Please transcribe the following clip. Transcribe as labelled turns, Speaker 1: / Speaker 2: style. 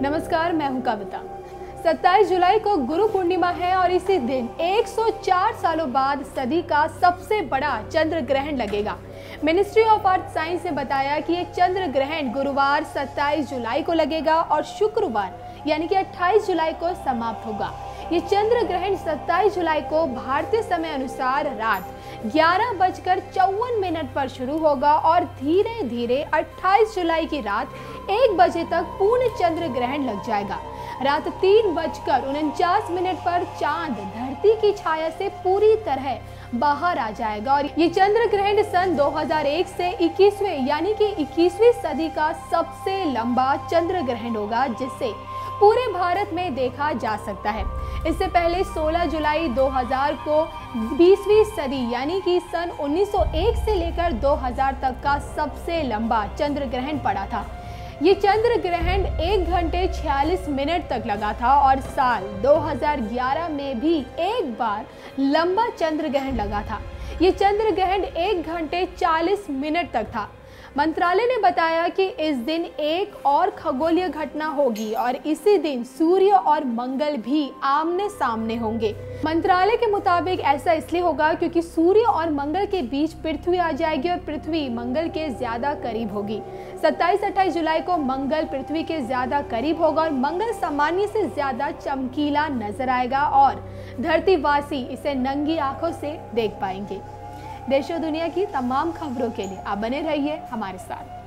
Speaker 1: नमस्कार, मैं हूँ कविता। 27 जुलाई को गुरु पूर्णिमा है और इसी दिन 104 सालों बाद सदी का सबसे बड़ा चंद्र ग्रहण लगेगा। मिनिस्ट्री ऑफ़ अर्थ साइंस ने बताया कि ये चंद्र ग्रहण गुरुवार 27 जुलाई को लगेगा और शुक्रवार, यानी कि 28 जुलाई को समाप्त होगा। ये चंद्र ग्रहण 27 जुलाई को भारतीय समय अनुसार रात ग्यारह बजकर चौवन मिनट पर शुरू होगा और धीरे धीरे 28 जुलाई की रात एक बजे तक पूर्ण चंद्र ग्रहण लग जाएगा। रात तीन बजकर उनचास मिनट पर चाँद धरती की छाया से पूरी तरह बाहर आ जाएगा और ये चंद्र ग्रहण सन 2001 से 21वें यानी कि 21वीं सदी का सबसे लंबा चंद्र ग्रहण होगा, जिससे पूरे भारत में देखा जा सकता है। इससे पहले 16 जुलाई 2000 को 20वीं सदी, यानी कि सन 1901 से लेकर 2000 तक का सबसे लंबा चंद्र ग्रहण पड़ा था। ये चंद्र ग्रहण एक घंटे 46 मिनट तक लगा था और साल 2011 में भी एक बार लंबा चंद्र ग्रहण लगा था। ये चंद्र ग्रहण एक घंटे 40 मिनट तक था। मंत्रालय ने बताया कि इस दिन एक और खगोलीय घटना होगी और इसी दिन सूर्य और मंगल भी आमने सामने होंगे। मंत्रालय के मुताबिक ऐसा इसलिए होगा क्योंकि सूर्य और मंगल के बीच पृथ्वी आ जाएगी और पृथ्वी मंगल के ज़्यादा करीब होगी। 27-28 जुलाई को मंगल पृथ्वी के ज़्यादा करीब होगा और मंगल सामान्य से ज़्यादा चमकीला नज़र आएगा और धरतीवासी इसे नंगी आँखों से देख पाएँगे। देश दुनिया की तमाम खबरों के लिए आप बने रहिए हमारे साथ।